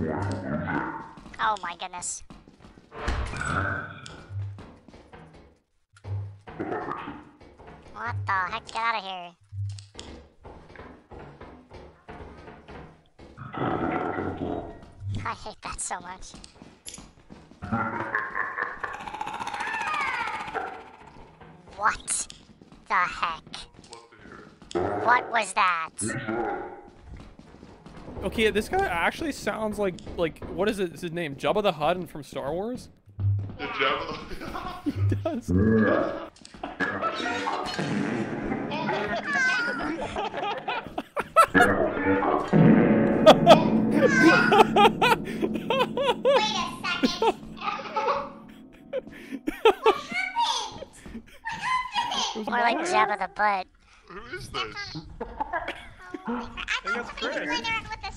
Oh my goodness. What the heck? Get out of here. I hate that so much. What the heck? What was that? Okay, this guy actually sounds like like what is it? Is his name Jabba the Hutt and from Star Wars? The Jabba. He does. Wait a second. More like Jabba the Butt. Who is this? I think that's Chris.